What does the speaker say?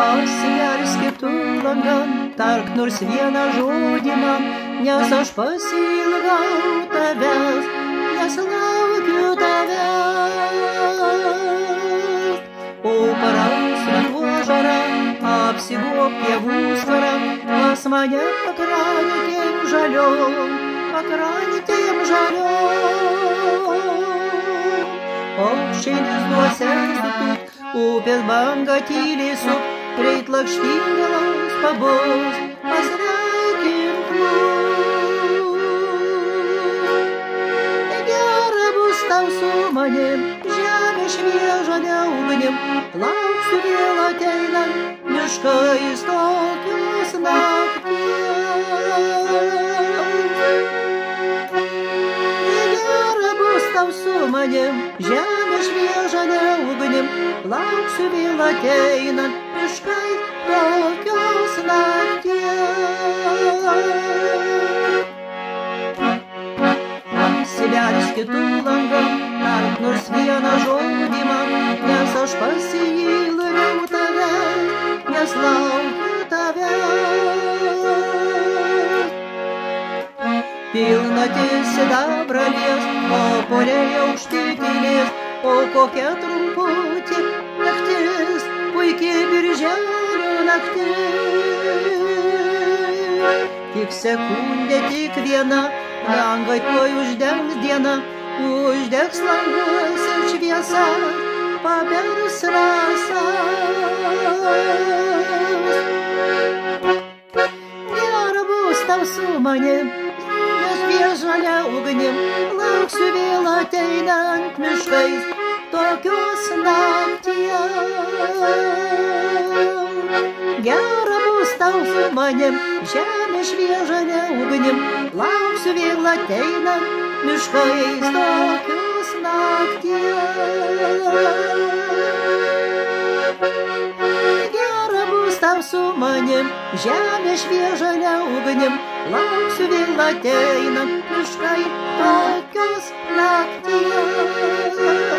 Pasigerskit tu langan, tark nors vieną žodį man, nes aš pasilgau tavęs, nes laukiu tavęs. O parausų tuo žara, apsigok pievų svara, pas mane pakrantėm žaliom, pakrantėm žaliom. O šiandien duose upės banga tyliai su, greit lakštingalos pabos, pasveikink mus. Gera bus tau su manim, žemė švieža neugnim, lauksiu vėl ateinant, miškais tokios nakties. вниманием, Землю свежая угнем, Лапсю милотейно, Пешкой протес на Селянский тулангом, Так нож свия ножом дима, Я со шпасиила рютовя, Я слав Пил на тесе добролез, Pilnatis sidabralės, o kokia trumputė naktis, puikiai birželio naktis. Tik sekundė, tik viena, langai tuoj uždegs diena, uždegs languose šviesa, pabers rasas. Gera bus tau su manim, nes viežalę ugnim, lauksiu vėl ateinant miškais, tokios nakties. Gera bus tau su manim, žemė švieža neugnim, lauksiu vėl ateinant miškais, tokios nakties. Tau su manim, žemė švieža neugnim, lauksiu vėl Versteit, Gott, Gott, Gott,